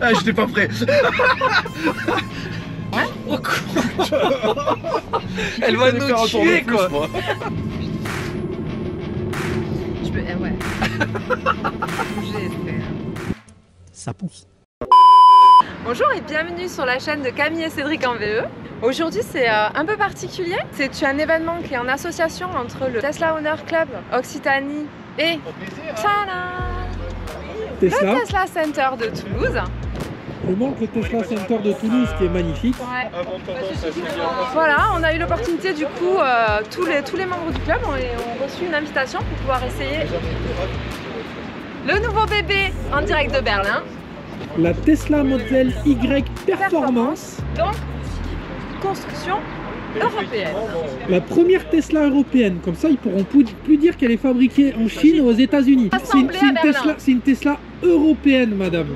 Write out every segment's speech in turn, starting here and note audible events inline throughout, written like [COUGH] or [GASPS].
Ah, j'étais pas prêt. Oh, [LAUGHS] Elle va nous tuer quoi Je peux. eh ouais. J'espère. [LAUGHS] Ça pousse. Bonjour et bienvenue sur la chaîne de Camille et Cédric en VE. Aujourd'hui c'est euh, un peu particulier. C'est un événement qui est en association entre le Tesla Honor Club Occitanie et Tadam Tesla. le Tesla Center de Toulouse. On manque le Tesla Center de Toulouse qui est magnifique. Voilà, on a eu l'opportunité du coup, euh, tous, les, tous les membres du club ont, ont reçu une invitation pour pouvoir essayer le nouveau bébé en direct de Berlin. La Tesla Model Y Performance, Donc, construction européenne. la première Tesla européenne. Comme ça, ils pourront plus, dire qu'elle est fabriquée en Chine ou aux États-Unis. Une, une c'est une Tesla européenne, madame.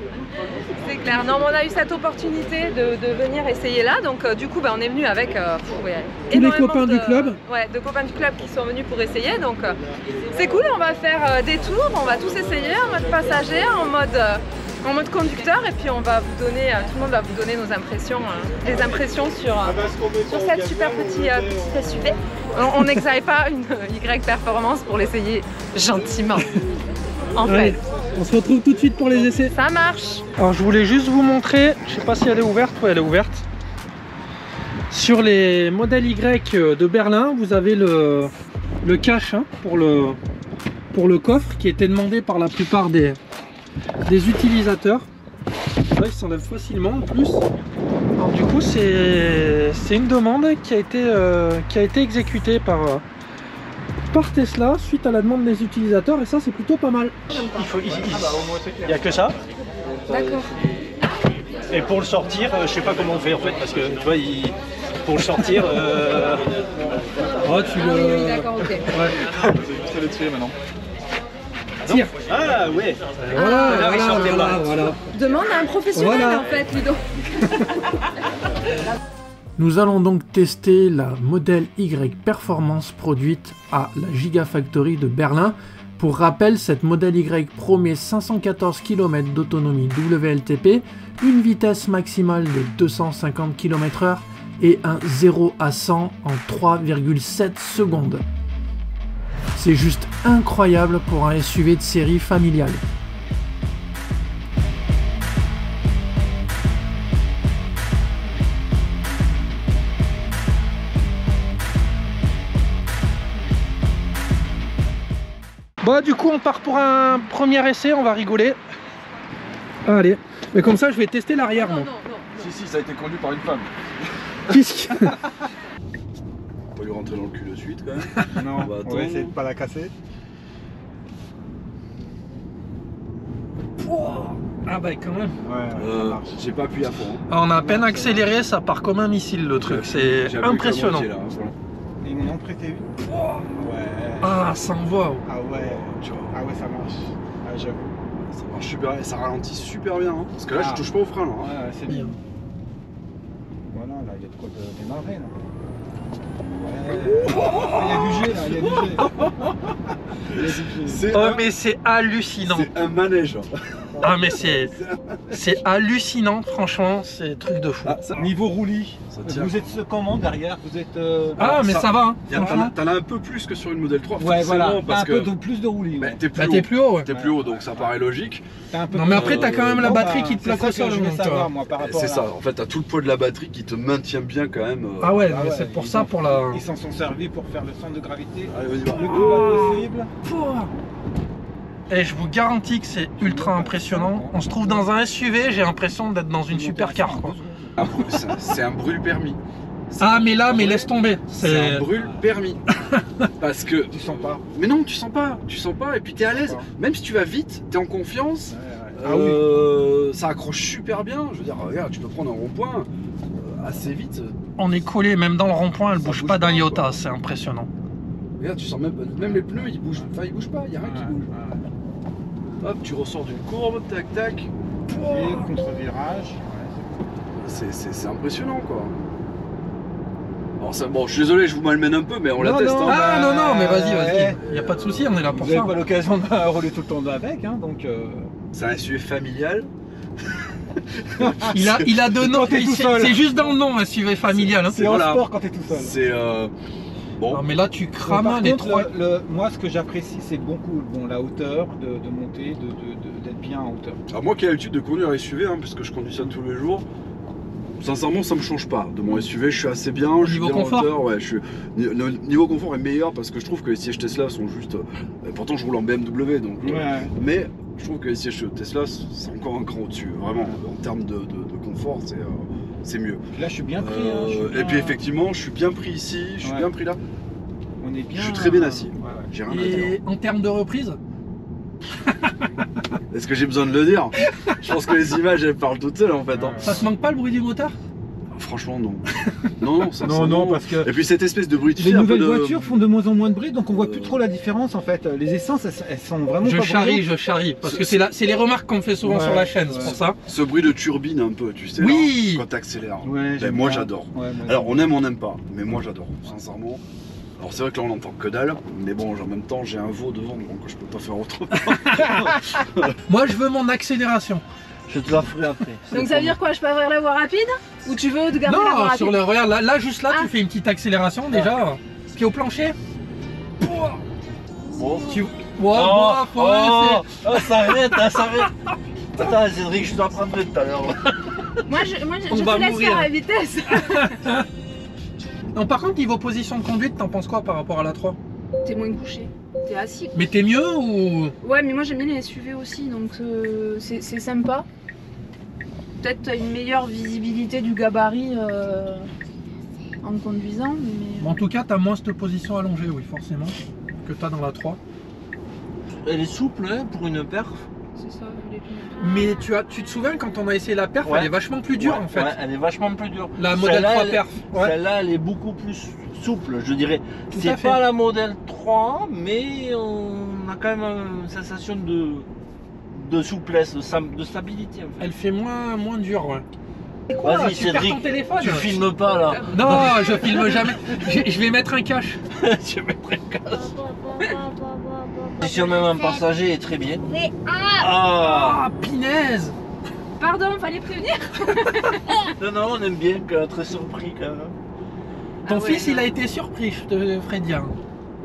C'est clair. Non, mais on a eu cette opportunité de, de venir essayer là. Donc, euh, du coup, bah, on est venu avec euh, pff, ouais, Tous les énormément copains de- du club. Ouais, de copains du club qui sont venus pour essayer. Donc, euh, c'est cool. On va faire euh, des tours. On va tous essayer en mode passager, en mode, en mode conducteur. Et puis, on va vous donner, tout le monde va vous donner nos impressions, des impressions sur, sur cette super petit, euh, petit SUV. On n'exaille pas une Y Performance pour l'essayer gentiment. [LAUGHS] En fait, on se retrouve tout de suite pour les essais. ça marche. Alors je voulais juste vous montrer, je sais pas si elle est ouverte, ouais elle est ouverte. Sur les modèles Y de Berlin, vous avez le, le cache hein, pour, le, pour le coffre qui était demandé par la plupart des, des utilisateurs. Là, il s'enlève facilement en plus. Alors du coup c'est c'est une demande qui a été, euh, qui a été exécutée par, euh, par Tesla suite à la demande des utilisateurs et ça c'est plutôt pas mal. Il faut, il, y a que ça. D'accord. Et pour le sortir, euh, je sais pas comment on fait en fait, parce que tu vois, il- pour le sortir, euh, Ah, [LAUGHS] tu Ah oui, oui, le... d'accord, ok. [LAUGHS] Tire. ah ouais. Voilà, Ah, oui, voilà, sortez voilà, voilà. Demande à un professionnel Voilà. en fait, Ludo. [LAUGHS] Nous allons donc tester la Model Y Performance produite à la Gigafactory de Berlin. Pour rappel, cette Model Y promet 514 km d'autonomie WLTP, une vitesse maximale de 250 km/h et un 0 à 100 en 3,7 secondes. C'est juste incroyable pour un SUV de série familiale. Bon, du coup, on part pour un premier essai, on va rigoler. Allez, mais comme ça, je vais tester l'arrière, moi. non. Si, si, ça a été conduit par une femme. [LAUGHS] Qu'est-ce que- On va lui rentrer dans le cul de suite quand même. [LAUGHS] Non, Bah, on attends. va essayer de pas la casser. Ah bah quand même. Ouais, Euh. J'ai pas appuyé à fond. hein. Ah, on a à peine accéléré, ça part comme un missile le truc, c'est impressionnant. moitié, là, hein, voilà. Ils m'en ont prêté une. Ah, ça envoie. oh. Ah ouais. Tu vois, Ah ouais, ça marche. Ah, j'avoue. ça marche super, ça ralentit super bien. hein. Parce que là, Ah. je touche pas au frein là. Ouais, hein. ouais, c'est bien. Voilà, là, il y a de quoi de démarrer là. Ouais. Ah, Il y a du G là, [LAUGHS] il y a du G. C'est Oh, un, mais c'est hallucinant. c'est un manège. Ah, mais c'est c'est hallucinant, franchement, c'est truc de fou. Ah, ça, Niveau roulis, vous êtes comment derrière? Vous êtes. euh, Ah, mais ça- ça va, hein, Y a- T'en as- un peu plus que sur une modèle 3. Ouais, voilà. Parce un peu de plus de roulis. bah, ouais. t'es plus Bah, haut. t'es plus haut, ouais. T'es plus haut, donc ça paraît logique. T'as un peu Non, mais après, Euh, t'as quand même la batterie bah, qui te plaque au sol. Je voulais donc, savoir, euh, moi, par rapport C'est ça. En fait, t'as tout le poids de la batterie qui te maintient bien quand même. euh. Ah ouais, Ah ouais, c'est pour ça, pour la... Ils s'en sont servis pour faire le centre de gravité Allez, vas-y, va. le plus bas possible. Et je vous garantis que c'est ultra impressionnant. On se trouve dans un SUV, j'ai l'impression d'être dans une supercar, quoi. Ah, c'est- un brûle permis. Ah, mais là, mais laisse tomber. C'est un brûle permis. [LAUGHS] Parce que. Tu sens pas. Mais non, tu sens pas. Tu sens pas et puis t'es à l'aise. Même si tu vas vite, t'es en confiance. Ah oui. Euh, Ça accroche super bien. Je veux dire, regarde, tu peux prendre un rond-point euh, assez vite. On est collé, même dans le rond-point, elle bouge bouge pas d'un iota, c'est impressionnant. Regarde, tu sens même, même les pneus, ils bougent. Enfin, ils bougent pas, il y a rien qui bouge. Hop, tu ressors d'une courbe, tac tac. Et contre-virage. C'est impressionnant quoi. Alors, ça- bon, je suis désolé, je vous malmène un peu, mais on la Non, teste. non, hein. Ah non, non, mais vas-y, vas-y. Il n'y a pas de souci, on est là pour Vous ça. pas l'occasion de [LAUGHS] rouler tout le temps avec, hein, donc. euh, C'est un SUV familial. [LAUGHS] Il a, il a deux noms, c'est seul. c'est juste dans le nom, un SUV familial. hein. C'est Voilà. en sport quand t'es tout seul. C'est. euh, Bon, Non, mais là, tu Bon, crames par les contre, trois. le- le- moi, ce que j'apprécie, c'est beaucoup bon, la hauteur, de, de monter, de- de- de- d'être bien en hauteur. alors moi qui ai l'habitude de conduire un SUV, hein, puisque je conduis ça tous les jours, sincèrement, ça me change pas. De mon SUV, je suis assez bien. Je suis Niveau bien en confort hauteur, ouais, je suis... Le le niveau confort est meilleur parce que je trouve que les sièges Tesla sont juste. euh, Pourtant, je roule en BMW, donc. euh, Mais je trouve que les sièges Tesla, c'est encore un cran au-dessus. Vraiment, en termes de, de- de confort, c'est. euh, c'est mieux. Là, je suis bien pris. hein, je suis Euh, bien- et puis effectivement, je suis bien pris ici, je suis Ouais. bien pris là. on est bien. je suis très bien assis. Ouais, ouais. J'ai rien à dire. Et en termes de reprise, Est-ce que j'ai besoin de le dire? Je pense que les images elles parlent toutes seules en fait. hein. ça te manque pas le bruit du moteur? Franchement non. [LAUGHS] Non, non, ça Non, non, parce que Et puis cette espèce de bruit de les nouvelles peu de- voitures font de moins en moins de bruit, donc on voit Euh. plus trop la différence en fait. Les essences, elles, elles sont vraiment Je pas charrie, je charrie. Parce que c'est la- c'est les remarques qu'on me fait souvent Ouais, sur la chaîne, c'est pour ça. Ce bruit de turbine un peu, tu sais. Oui. là, Quand t'accélères. Ouais, Ben, moi j'adore. Ouais, moi, Alors on aime, on n'aime pas, mais moi j'adore, sincèrement. Alors c'est vrai que là on n'entend que dalle, mais bon en même temps j'ai un veau devant donc je peux pas faire autrement. [LAUGHS] Moi, je veux mon accélération. Je te la ferai après. Donc ça veut dire quoi Je peux avoir la voie rapide Ou tu veux de garder la voie Non, rapide sur le regarde, là, là, juste là, Ah. tu fais une petite accélération déjà. Pied au plancher. Pouah. Bon. Tu. Wow, Oh, ouais, oh, oh, ça arrête, hein, ça arrête. Attends, Cédric, je t'apprendrai tout à l'heure. Moi, je, moi, je, On je va te laisse mourir. faire la vitesse. [LAUGHS] Non, par contre, niveau position de conduite, t'en penses quoi par rapport à la 3 T'es moins couché. T'es assis. Mais t'es mieux ou? Ouais, mais moi j'aime bien les SUV aussi, donc euh, c'est c'est sympa. Peut-être une meilleure visibilité du gabarit euh, en conduisant, mais. En tout cas, t'as moins cette position allongée, oui, forcément, que t'as dans la 3. Elle est souple hein, pour une perf. C'est ça. Mais tu, as, tu te souviens quand on a essayé la perf, Ouais. elle est vachement plus dure Ouais, en fait. ouais, elle est vachement plus dure. La modèle Celle-là, 3 elle- perf. Ouais. Celle-là, elle est beaucoup plus souple, je dirais. Tout à C'est pas la modèle 3, mais on a quand même une sensation de, de souplesse, de, de stabilité. En fait. Elle fait moins, moins dure, ouais. Vas-y, ton Cédric, téléphone tu filmes pas là. Non, je filme jamais. Je, je vais mettre un cache. [LAUGHS] Je vais mettre un casque. Position même un passager est très bien. Ah Ah, pinaise Pardon, fallait prévenir [LAUGHS] Non, non, on aime bien, quand- très surpris quand même. Ton Ah ouais, fils, il a été surpris, je te ferai dire.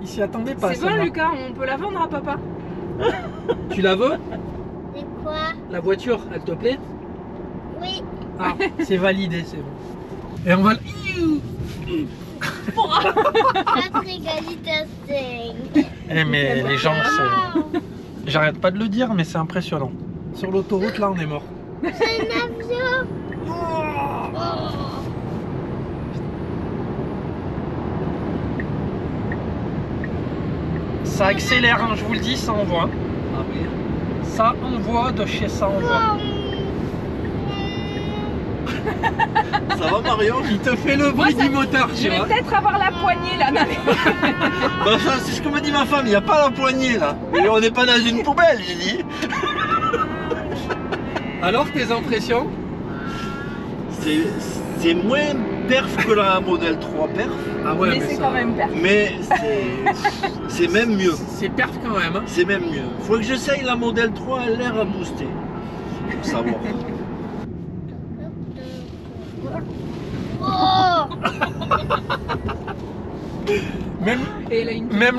Il s'y attendait pas. C'est bon celle-là. Lucas, on peut la vendre à papa [LAUGHS] Tu la veux? C'est quoi? La voiture, elle te plaît? Oui. Ah, c'est validé, c'est bon. Et on va. le- [LAUGHS] Cinq. [LAUGHS] Eh, mais les gens, c'est- j'arrête pas de le dire, mais c'est impressionnant. Sur l'autoroute, là, on est mort. C'est un avion. Ça accélère, hein, je vous le dis, ça envoie. Ah oui. Ça envoie de chez ça envoie. [LAUGHS] Ça va Marion Il te fait le bruit ça- du moteur, Je tu vais vois. peut-être avoir la poignée là. non, mais- [LAUGHS] Bah ça c'est ce que m'a dit ma femme, il n'y a pas la poignée là. Et on n'est pas dans une poubelle, j'ai dit. [LAUGHS] Alors, tes impressions C'est c'est moins perf que la modèle 3 perf, Ah ouais, mais c'est ça- quand même père. mais c'est c'est même mieux. C'est perf quand même. Hein. C'est même mieux. Faut que j'essaye la modèle 3, elle a l'air à booster. Pour savoir. Oh Même, elle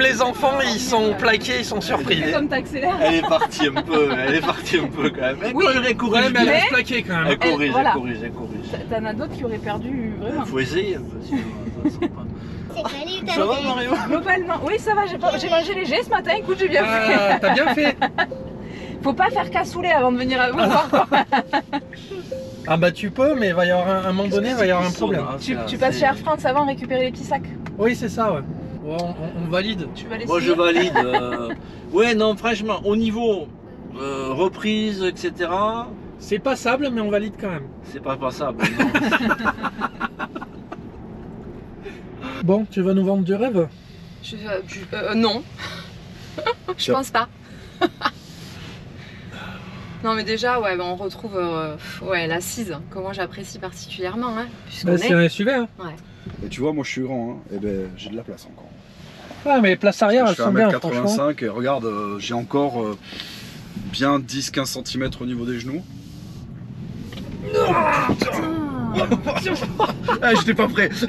les enfants, ils sont plaqués, ils sont surpris. comme t'accélères. Elle est partie un peu, elle est partie un peu quand même. Elle, Oui. elle mais elle reste plaquée quand même. Elle corrige, elle, voilà. corrige, elle corrige. T'en as d'autres qui auraient perdu vraiment. Faut essayer un peu. sinon, ça sera pas- C'est qualité Ça va Mario? Globalement, oui, ça va, j'ai mangé léger ce matin, écoute, j'ai bien fait. Ah, T'as bien fait. [LAUGHS] Faut pas faire cassoulet avant de venir à vous voir. [LAUGHS] Ah bah tu peux, mais il va y avoir un, moment donné, il va y avoir un problème. Ah, tu, passes chez Air France avant récupérer les petits sacs. Oui, c'est ça, ouais. Ouais, on, on- on valide. Tu vas Moi je valide. [LAUGHS] euh, Ouais, non, franchement, au niveau euh, reprise, etc., C'est passable, mais on valide quand même. c'est pas passable. non. [LAUGHS] Bon, tu vas nous vendre du rêve? Je, euh, je- euh, non. [LAUGHS] je pense pas. Non mais déjà, ouais, bah, on retrouve euh, ouais, l'assise, que moi j'apprécie particulièrement, hein, puisqu'on Bah, c'est est... un SUV. Hein. Et tu vois, moi je suis grand, hein. et ben j'ai de la place encore. Ah, mais les places arrière, je elles fais sont bien, franchement. 1m85 et regarde, euh, j'ai encore euh, bien 10-15 cm au niveau des genoux. [LAUGHS] ah, j'étais pas prêt. [LAUGHS]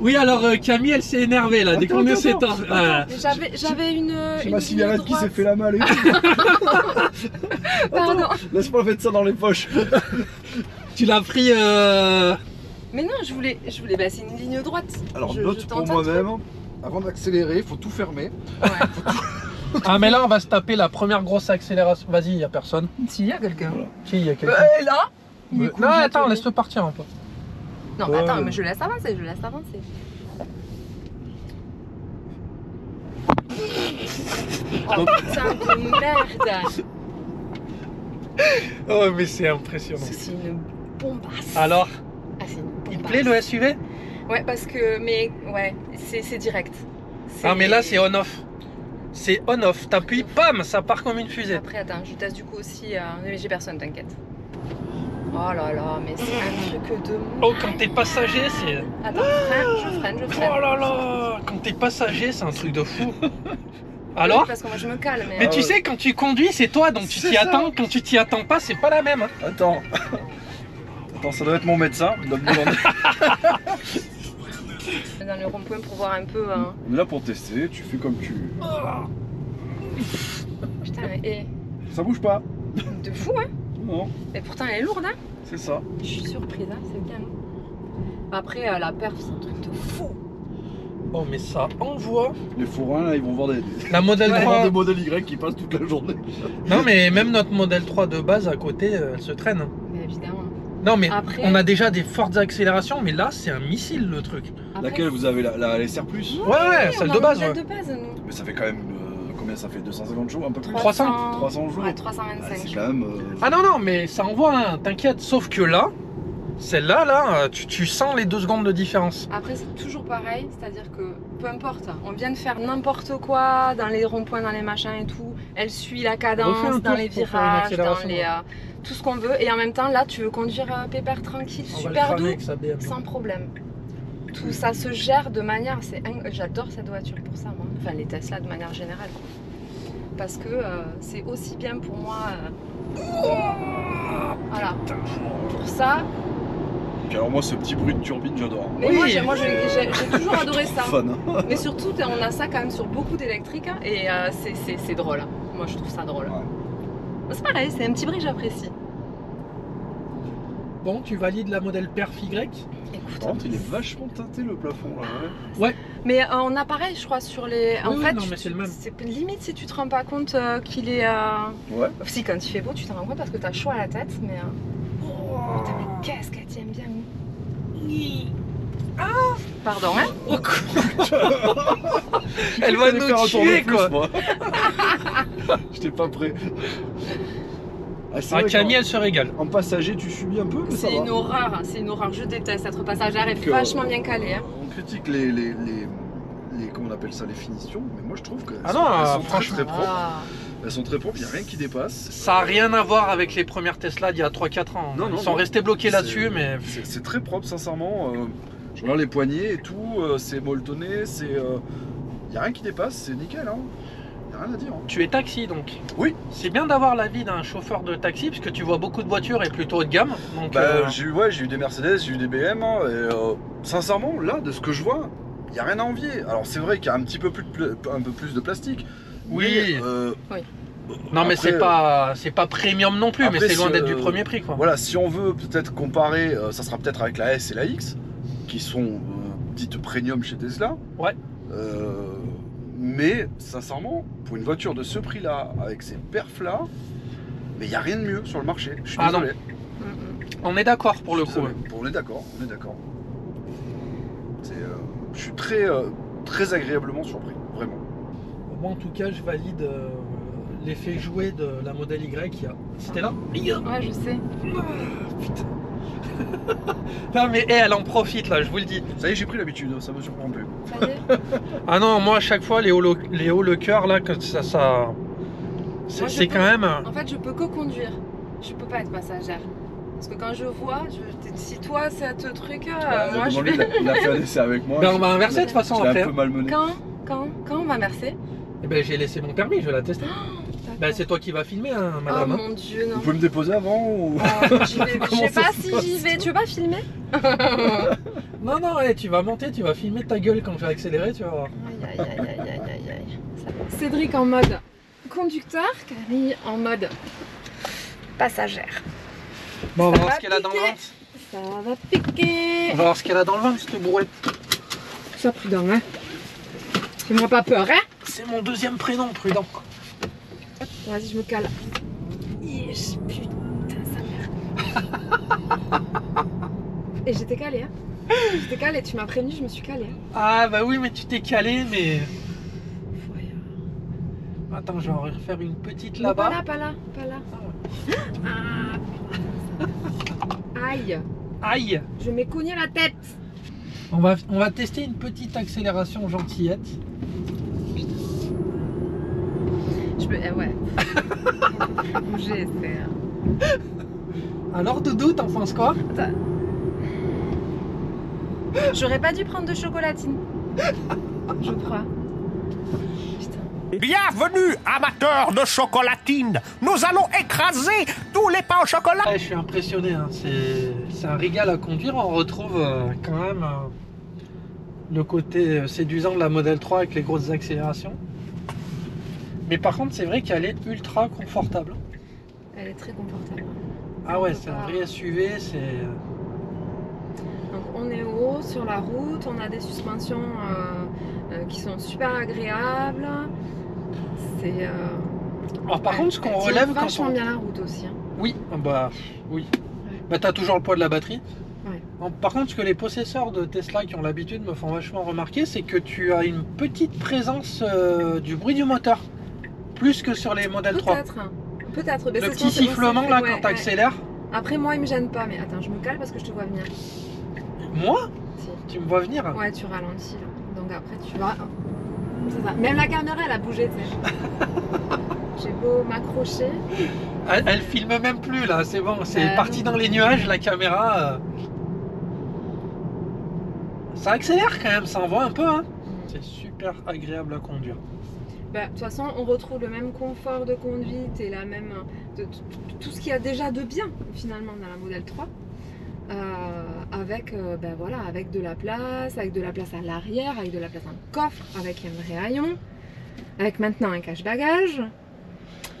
Oui, alors euh, Camille, elle s'est énervée là, dès qu'on est s'éteint. Mais J'avais, j'avais une. J'ai une ma cigarette qui s'est fait la malle et tout. [LAUGHS] Pardon. Laisse-moi mettre ça dans les poches. [LAUGHS] Tu l'as pris. Euh... Mais non, je voulais, je voulais, bah, c'est une ligne droite. Alors Je- note je pour moi-même, avant d'accélérer, faut tout fermer. Ouais. Ah, mais là, on va se taper la première grosse accélération. Vas-y, il y a personne. Si, il y a quelqu'un. Si, il y a quelqu'un. Là il est Euh, cool, non, attends, laisse-le partir un peu. Non, mais attends, mais je laisse avancer, je laisse avancer. [LAUGHS] Oh putain de merde [LAUGHS] Oh, mais c'est impressionnant. C'est une bombasse Alors, Ah, une il te plaît le SUV Ouais, parce que, mais ouais, c'est direct. Ah, mais là, c'est on-off. C'est on-off. T'appuies, pam, ça part comme une fusée. Après, attends, je teste du coup aussi. euh, Mais j'ai personne, t'inquiète. Oh là là, mais c'est un truc de. Oh, quand t'es passager, c'est. Attends, freine, je freine, je freine. Oh là là Quand t'es passager, c'est un truc de fou. [LAUGHS] Oui, Alors Parce que moi je me calme. Mais, Mais euh, tu sais, quand tu conduis, c'est toi, donc tu t'y attends. Quand tu t'y attends pas, c'est pas la même. hein. Attends. Attends, ça doit être mon médecin. Il doit me demander. dans le rond-point pour voir un peu. hein. Là pour tester, tu fais comme tu. Putain, mais eh, Ça bouge pas. de fou, hein Non, Et pourtant, elle est lourde, hein c'est ça. Je suis surprise, hein, c'est bien. Après, euh, la perf, c'est un truc de fou. Oh, mais ça envoie. Les fourrins là, ils vont voir des, La modèle ils vont voir 3. des modèles Y qui passent toute la journée. Non, mais même notre modèle 3 de base à côté, euh, elle se traîne. Mais évidemment. Non, mais Après- on a déjà des fortes accélérations, mais là, c'est un missile le truc. Après, Laquelle vous avez la, la LSR Plus Ouais, ouais, oui, celle on a de un base. modèle ouais. de base, nous. Mais ça fait quand même. Combien ça fait 250 jours Un peu plus 300. 300 jours Ouais, Ah, 325. C'est quand même. euh, Ah non, non, mais ça envoie, hein, t'inquiète. Sauf que là, celle-là, là, euh, tu, tu sens les deux secondes de différence. Après, c'est toujours pareil, c'est-à-dire que peu importe, on vient de faire n'importe quoi dans les ronds-points, dans les machins et tout. Elle suit la cadence tour dans les virages, dans les, euh, tout ce qu'on veut. Et en même temps, là, tu veux conduire euh, pépère tranquille, On super doux, sans problème. Tout ça se gère de manière. c'est J'adore cette voiture pour ça, moi. Enfin, les Tesla de manière générale. quoi. Parce que euh, c'est aussi bien pour moi. euh, Voilà. Pour ça. Puis alors, moi, ce petit bruit de turbine, j'adore. Mais Oui. moi, j'ai- [LAUGHS] toujours adoré ça. Fan. hein. [LAUGHS] Mais surtout, on a ça quand même sur beaucoup d'électriques hein, et euh, c'est- drôle. hein. Moi, je trouve ça drôle. Ouais. C'est pareil, c'est un petit bruit que j'apprécie. Bon, tu valides la modèle Perf Y? Écoute. Par contre, il est vachement teinté le plafond là. ouais. Mais euh, on a pareil, je crois, sur les. en Oui, fait, non, mais c'est le même. c'est limite si tu te rends pas compte euh, qu'il est. euh, Ouais. Si, quand il fait beau, tu t'en rends compte parce que t'as chaud à la tête, mais. euh, Putain, mais qu'est-ce qu'elle tient bien, oui. Pardon, hein [LAUGHS] Elle va nous tuer, plus, quoi. moi. [LAUGHS] J'étais pas prêt. Ah, c'est Ah, vrai Camille, qu'en- elle se régale. En passager, tu subis un peu, mais ça C'est va. une horreur, hein, c'est une horreur. Je déteste être passagère et Que- vachement bien calée. Hein. On critique les, les, les, les- comment on appelle ça, les finitions, mais moi je trouve que Ah non, elles euh, sont très, franchement. très propres. Ah. Elles sont très propres, il n'y a rien qui dépasse. Ça a rien à voir avec les premières Tesla d'il y a 3-4 ans. Non, non, Ils sont non. restés bloqués C'est- là-dessus, mais. C'est c'est très propre, sincèrement. euh, je regarde les poignées et tout, euh, c'est molletonné, c'est. Il n'y a rien qui dépasse, c'est nickel. Hein. Rien à dire. hein. Tu es taxi donc Oui. C'est bien d'avoir l'avis d'un chauffeur de taxi parce que tu vois beaucoup de voitures et plutôt haut de gamme. Donc, Bah, euh, j'ai eu, ouais, j'ai eu des Mercedes, j'ai eu des BM, hein, et euh, sincèrement, là, de ce que je vois, il n'y a rien à envier. Alors, c'est vrai qu'il y a un petit peu plus de, pla- un peu plus de plastique. Oui. mais, euh, non, mais c'est pas c'est pas premium non plus, mais c'est loin si, d'être euh, du premier prix quoi. Voilà, si on veut peut-être comparer, euh, ça sera peut-être avec la S et la X, qui sont euh, dites premium chez Tesla. Ouais. Euh, mais sincèrement, pour une voiture de ce prix-là, avec ces perfs-là, mais il n'y a rien de mieux sur le marché. Je suis Ah désolé. On est d'accord pour le coup. désolé. On est d'accord, on est d'accord. Euh, je suis très, euh, très agréablement surpris, vraiment. Moi en tout cas, je valide euh, l'effet joué de la modèle Y. C'était là Ouais, je sais. [LAUGHS] Non mais eh, elle en profite là, je vous le dis. Ça y est, j'ai pris l'habitude, ça me surprend plus. Ça y est. [LAUGHS] Ah non, moi à chaque fois, les hauts le, les hauts le cœur là, quand ça, ça, C'est quand même. euh, En fait, je peux que conduire. Je peux pas être passagère. Parce que quand je vois, je- si toi c'est ce truc, euh, Bah, moi je vais. il a- il a fait un essai avec moi. [LAUGHS] Ben, on va inverser de toute façon Je l'ai après. un peu malmené. Quand, quand, quand on va verser Eh ben, j'ai laissé mon permis, je vais la tester. [GASPS] Ben, c'est toi qui vas filmer, hein, Oh madame. hein. mon dieu, non. Vous pouvez me déposer avant ou... Oh, vais- [LAUGHS] je sais ça pas si j'y vais. Tu veux pas filmer? [LAUGHS] Non, non, eh, tu vas monter, tu vas filmer ta gueule quand je vais accélérer, tu vas voir. Aïe, aïe, aïe, aïe, aïe, aïe. Ça. Cédric en mode conducteur, Camille en mode passagère. Bon, on va Ça voir ce qu'elle a dans le ventre. Ça va piquer. On va voir ce qu'elle a dans le ventre, cette brouette. Sois prudent, hein. Fais-moi pas peur, hein. C'est mon deuxième prénom, prudent. Vas-y, je me cale. Yesh, putain, sa mère. [LAUGHS] Et j'étais calée, hein. J'étais calée, tu m'as prévenu, je me suis calée. hein. Ah, bah oui, mais tu t'es calé, mais. Attends, je vais en refaire une petite Non, pas là-bas. là, pas là, pas là. Ah. Aïe, Aïe je m'ai cogné la tête. on va, on va tester une petite accélération gentillette. Je me... eh ouais. [LAUGHS] Bouger, c'est... Alors, Doudou, t'en penses quoi? J'aurais pas dû prendre de chocolatine. Je crois. Bienvenue, amateurs de chocolatine. Nous allons écraser tous les pains au chocolat. Ouais, je suis impressionné, hein. c'est c'est un régal à conduire. On retrouve euh, quand même euh, le côté euh, séduisant de la Model 3 avec les grosses accélérations. Mais par contre, c'est vrai qu'elle est ultra confortable. Elle est très confortable. Ah ouais, c'est un vrai SUV, c'est. Donc on est haut sur la route, on a des suspensions euh, euh, qui sont super agréables. C'est. euh, Alors par contre, ce qu'on relève quand on. bien la route aussi. hein. Oui, ah bah oui. Bah t'as toujours le poids de la batterie. Ouais. Par contre, ce que les possesseurs de Tesla qui ont l'habitude me font vachement remarquer, c'est que tu as une petite présence du bruit du moteur. Plus que sur les modèles 3. Peut-être. Peut-être. mais Le petit sifflement là ouais, quand ouais. t'accélères. Après moi il me gêne pas, mais attends, je me cale parce que je te vois venir. Moi Si. Tu me vois venir Ouais, tu ralentis là. Donc après tu vas. C'est ça. Même la caméra elle a bougé, tu sais. [LAUGHS] J'ai beau m'accrocher. elle, elle filme même plus là, c'est bon, c'est Bah, parti dans les nuages la caméra. euh. Ça accélère quand même, ça envoie un peu. Hein. C'est super agréable à conduire. Bah, de toute façon, on retrouve le même confort de conduite et la même tout ce qu'il y a déjà de bien finalement dans la modèle 3. Euh, avec, euh, voilà, avec de la place, avec de la place à l'arrière, avec de la place dans le coffre, avec un vrai haillon, avec maintenant un cache-bagage,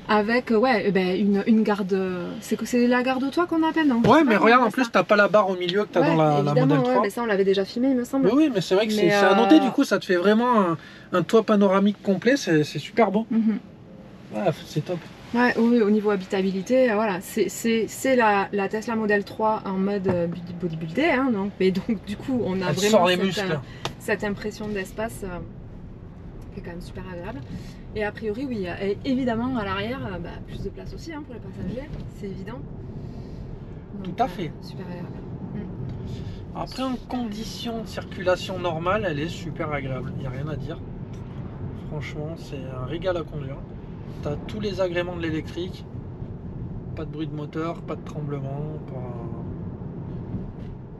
avec euh, ouais, ben, une, une garde. C'est que c'est la garde toi qu'on appelle non? Ouais, mais regarde, en plus, t'as pas la barre au milieu que t'as ça. dans la, Ouais, la modèle ouais, 3. mais ça on l'avait déjà filmé, il me semble. Oui, oui, mais c'est vrai que c'est Mais, c'est à euh, noter, du coup, ça te fait vraiment un, un toit panoramique complet, c'est c'est super beau. Mhm. Ouais, c'est top. Ouais, oui, au niveau habitabilité, euh, voilà, c'est- c'est c'est la, la Tesla Model 3 en mode euh, body- bodybuildé, hein, donc, mais donc du coup on a Elle vraiment cette, euh, impression d'espace euh, qui est quand même super agréable. Et a priori, oui, et évidemment à l'arrière, euh, bah, plus de place aussi hein, pour les passagers, c'est évident. Donc, Tout à euh, fait. super agréable. Après, en conditions de circulation normale, elle est super agréable. Il n'y a rien à dire. Franchement, c'est un régal à conduire. T'as tous les agréments de l'électrique. Pas de bruit de moteur, pas de tremblement. pas-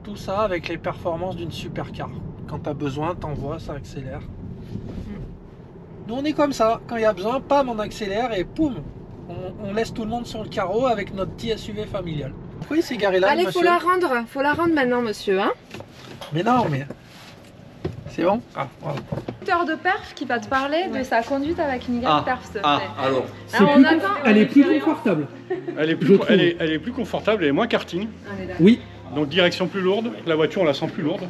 Tout ça avec les performances d'une supercar. Quand t'as besoin, t'envoies, ça accélère. Nous, on est comme ça. Quand il y a besoin, pam, on accélère et poum, on, on laisse tout le monde sur le carreau avec notre petit SUV familial. Pourquoi il s'est garé là, le Allez, faut monsieur la rendre, faut la rendre maintenant, monsieur. Hein Mais non, mais. C'est bon Ah, voilà. Tuteur de perf qui va te parler de sa conduite avec une Ah, gamme perf, s'il te ah, alors. Alors, on attend. Elle est plus confortable. Elle est plus, elle est, elle est plus confortable, elle est moins karting. Oui. Donc direction plus lourde, la voiture on la sent plus lourde.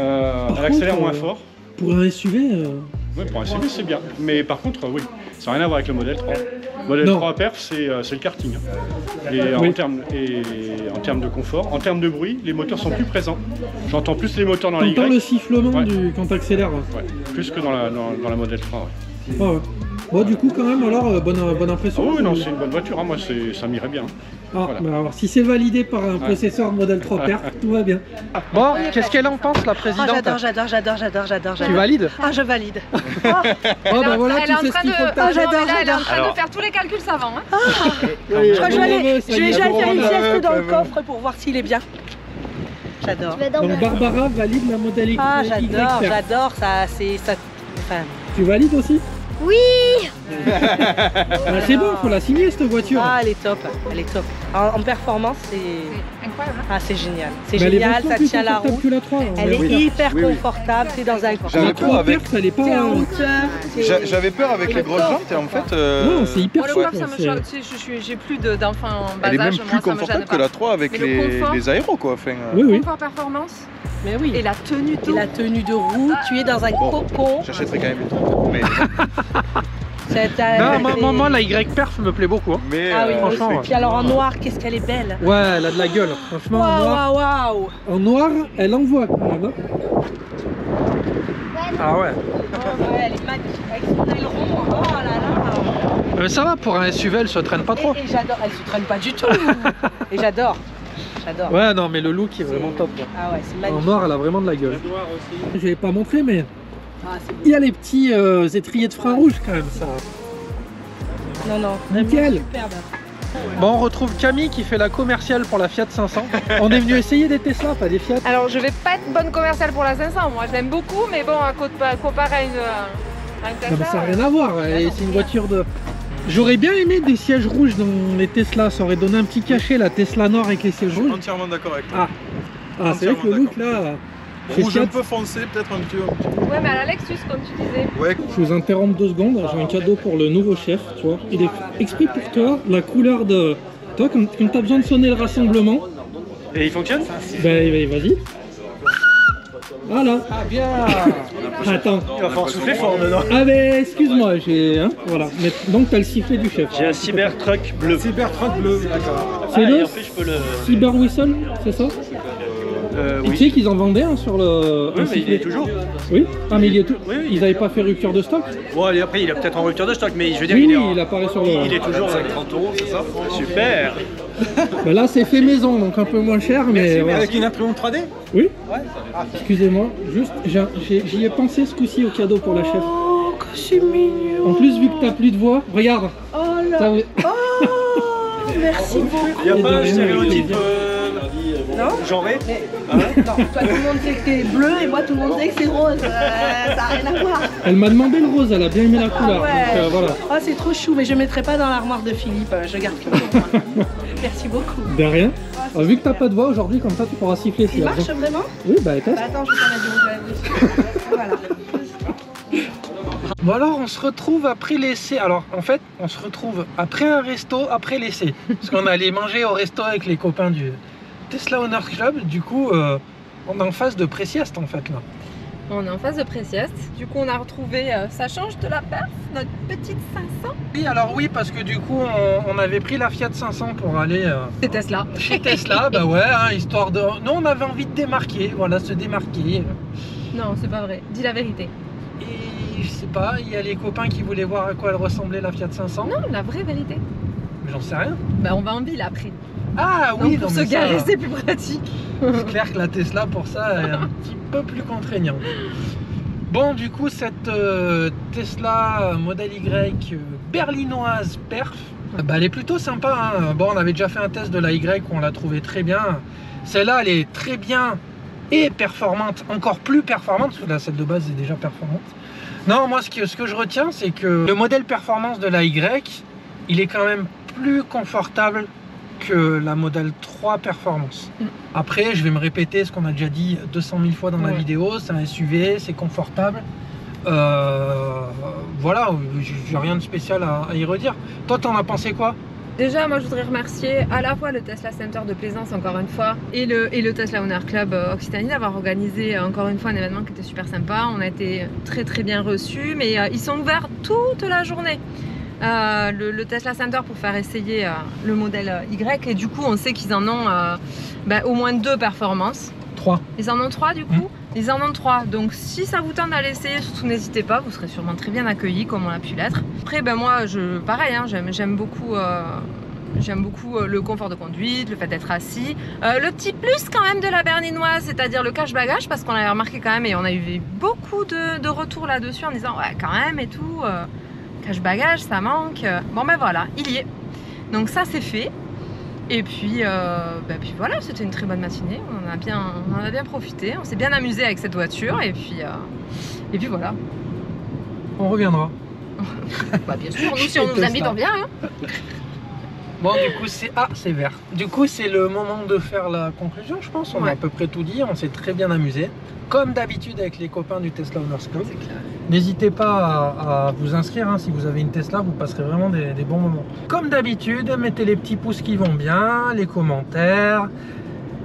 Euh, elle accélère contre, moins euh, fort. Pour un SUV, euh, Oui, pour un SUV c'est bien. Mais par contre, euh, oui, ça n'a rien à voir avec le modèle 3. Le modèle Non. 3 perf, c'est euh, c'est le karting. Et, en Oui. termes, et en termes de confort, en termes de bruit, les moteurs sont plus présents. J'entends plus les moteurs dans Y. le sifflement Ouais. du... quand t'accélères. Ouais, plus que dans la, dans, dans la modèle 3. ouais. Ouais. Bon, du coup, quand même, alors, euh, bonne, bonne impression. Oh, oui, non, c'est une bonne voiture, hein. moi c'est- ça m'irait bien. Ah, Voilà. bah alors, si c'est validé par un processeur modèle 3 perf, [LAUGHS] tout va bien. Bon, qu'est-ce qu'elle en pense, la Ah, présidente j'adore, j'adore, j'adore, j'adore, j'adore. Tu valides Ah, je valide. [LAUGHS] Oh, bah voilà, elle tu est en sais ce train qu'il de, faut que Ah, là, elle est en train Alors. de faire tous les calculs savants. Hein. Je crois que je vais aller, faire une sieste dans le coffre pour voir s'il est bien. J'adore. Donc. Barbara valide la modèle Y. Ah, j'adore, j'adore, ça, c'est. Enfin, Tu valides aussi? Oui [LAUGHS] Ah, C'est bon, faut la signer cette voiture. ah, elle est top, elle est top. En, en performance, c'est C'est incroyable. hein. ah, c'est génial. C'est Mais elle est génial, ça tient la route. que la 3. Elle est Oui. hyper Oui, oui. confortable, t'es dans un J'avais peur 3 avec- J'avais peur avec les grosses jantes et en fait. euh, Non, c'est hyper Moi, le ça me c'est- suis- J'ai plus de- d'enfants en bas Elle est même âge. plus confortable que la 3 avec les, aéros quoi. Euh, Oui, oui. Confort performance Mais oui. et la tenue Et la tenue de roue, tu es dans un Bon. cocon. J'achèterais quand même une 3. Mais, [LAUGHS] Non, moi, c'est- moi, moi, la Y perf me plaît beaucoup. hein. mais Ah oui, euh, franchement, ouais. Puis alors en noir, qu'est-ce qu'elle est belle. Ouais, elle a de la gueule. Franchement, en noir, Waouh, waouh, waouh. en noir, elle envoie quand même. hein. Ah ouais. Oh, ouais, elle est magnifique avec son aileron. Oh là là. Mais ça va, pour un SUV, elle se traîne pas trop. Et, et j'adore, elle se traîne pas du tout. [LAUGHS] et j'adore, j'adore. Ouais, non, mais le look est vraiment top. Ah ouais, c'est En magnifique. noir, elle a vraiment de la gueule. Je vais pas montrer, mais Ah, il y a les petits euh, étriers de frein rouge quand même. Ça. Non, non, Nickel. superbe. Bon, on retrouve Camille qui fait la commerciale pour la Fiat 500. on est venu essayer des Tesla, pas des Fiat. Alors, je vais pas être bonne commerciale pour la 500. Moi, je l'aime beaucoup, mais bon, à côté- comparé à une, euh, à une Non, mais Tesla. ça n'a rien à voir. et C'est une voiture de. J'aurais bien aimé des sièges rouges dans les Tesla. Ça aurait donné un petit cachet, la Tesla Noire avec les sièges Je suis rouges. entièrement d'accord avec toi. Ah, ah c'est vrai que le look là. Rouge un peu foncé, peut-être un petit peu. Ouais, mais à la Lexus, comme tu disais. Ouais, Je vous interromps deux secondes, j'ai un cadeau pour le nouveau chef, tu vois. Il est exprès pour toi, la couleur de... Toi, quand, quand t'as besoin de sonner le rassemblement, Et il fonctionne? Ben, vas-y. Voilà. Ah bien [LAUGHS] Attends. Il va falloir souffler fort dedans. Ah ben excuse-moi, j'ai... Hein, voilà. Mais, donc t'as le sifflet du chef. J'ai un Cybertruck bleu. Cybertruck bleu, d'accord. C'est Ah, et le en plus, je peux le. Cyber Whistle, c'est ça Euh, Et oui. Tu sais qu'ils en vendaient un sur le... Oui, un mais il est toujours. Oui Ah mais il est tout... Oui, oui, Ils avaient pas fait rupture de stock Bon, et après, il est peut-être en rupture de stock, mais je veux dire, Oui, il est en- il apparaît sur le... Il est toujours. 30 euros, c'est ça Super Ben là c'est fait maison, donc un peu moins cher, mais... voilà. Avec une imprimante 3D Oui Excusez-moi, juste, j'y ai pensé ce coup-ci au cadeau pour la chef. Oh, que c'est mignon. En plus, vu que t'as plus de voix, regarde. Oh là. Ça vous- Oh, merci [LAUGHS] beaucoup. Il n'y a pas un stéréotype euh, Non genré Non, toi tout le monde sait que c'est bleu et moi tout le monde sait que c'est rose. Euh, ça n'a rien à voir. Elle m'a demandé le rose, elle a bien aimé la couleur. ouais. Donc euh, voilà. Oh, c'est trop chou, mais je ne mettrai pas dans l'armoire de Philippe. Je garde que pour moi. Merci beaucoup. De rien. Ah, vu que t'as pas de voix aujourd'hui, comme ça tu pourras siffler Il marche vraiment Oui, bah teste. Bah, Attends, je vais faire la vidéo. [LAUGHS] Voilà. Bon alors, on se retrouve après l'essai. Alors, en fait, on se retrouve après un resto, après l'essai. Parce qu'on allait manger au resto avec les copains du Tesla Owner Club. Du coup, euh, on est en phase de pré-sieste en fait là. On est en phase de pré-sieste. Du coup, on a retrouvé, euh, ça change de la perf, notre petite 500. Oui, alors oui, parce que du coup, on, on avait pris la Fiat 500 pour aller euh, C'est Tesla. chez Tesla. [LAUGHS] bah ouais, hein, histoire de. Nous, on avait envie de démarquer, voilà, se démarquer. Non, c'est pas vrai. Dis la vérité. Et je sais pas, il y a les copains qui voulaient voir à quoi elle ressemblait la Fiat 500. Non, la vraie vérité. Mais j'en sais rien. Bah, on va en ville après. Ah Donc, oui, pour non, se mais ça, garer, c'est plus pratique. C'est clair que la Tesla pour ça est un petit peu plus contraignante. Bon, du coup, cette euh, Tesla Model Y euh, berlinoise perf, euh, bah, elle est plutôt sympa. hein. Bon, on avait déjà fait un test de la Y où on l'a trouvé très bien. Celle-là, elle est très bien et performante, encore plus performante, parce que là, celle de base est déjà performante. Non, moi, ce que, ce que je retiens, c'est que le modèle performance de la Y, il est quand même plus confortable que la modèle 3 performance. Mm. Après, je vais me répéter ce qu'on a déjà dit 200 000 fois dans la vidéo, c'est un SUV, c'est confortable. Euh, voilà, j'ai rien de spécial à, à y redire. Toi, t'en as pensé quoi? Déjà, moi, je voudrais remercier à la fois le Tesla Center de Plaisance, encore une fois, et le, et le Tesla Owner Club euh, Occitanie d'avoir organisé, euh, encore une fois, un événement qui était super sympa. On a été très, très bien reçus, mais ils sont ouverts toute la journée. Euh, le, le Tesla Center pour faire essayer euh, le modèle euh, Y, et du coup, on sait qu'ils en ont euh, ben, au moins deux performances. trois. Ils en ont trois du coup Ils en ont trois. Donc si ça vous tente d'aller essayer, surtout n'hésitez pas, vous serez sûrement très bien accueillis comme on a pu l'être. Après, ben moi, je, pareil, hein, j'aime beaucoup. J'aime beaucoup le confort de conduite, le fait d'être assis. Euh, le petit plus quand même de la berlinoise, c'est-à-dire le cache-bagage, parce qu'on avait remarqué quand même, et on a eu beaucoup de, de retours là-dessus en disant ouais quand même et tout, euh, cache-bagage, ça manque. Bon ben voilà, il y est. Donc ça c'est fait. Et puis, euh, ben, puis voilà, c'était une très bonne matinée. On en a bien, on en a bien profité. On s'est bien amusé avec cette voiture. Et puis, euh, et puis voilà. On reviendra. [LAUGHS] Bah, bien sûr, nous si on [LAUGHS] nous invite, on vient. hein. Bon, du coup, c'est ah, c'est vert. Du coup, c'est le moment de faire la conclusion, je pense. On a à peu près tout dit. On s'est très bien amusé. Comme d'habitude avec les copains du Tesla Owners Club. N'hésitez pas à, à vous inscrire. hein. Si vous avez une Tesla, vous passerez vraiment des, des bons moments. Comme d'habitude, mettez les petits pouces qui vont bien, les commentaires.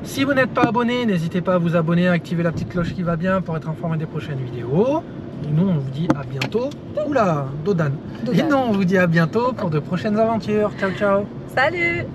Si vous n'êtes pas abonné, n'hésitez pas à vous abonner, à activer la petite cloche qui va bien pour être informé des prochaines vidéos. Et nous, on vous dit à bientôt. Oula, Dodan. Et nous, on vous dit à bientôt pour de prochaines aventures. Ciao, ciao. Salut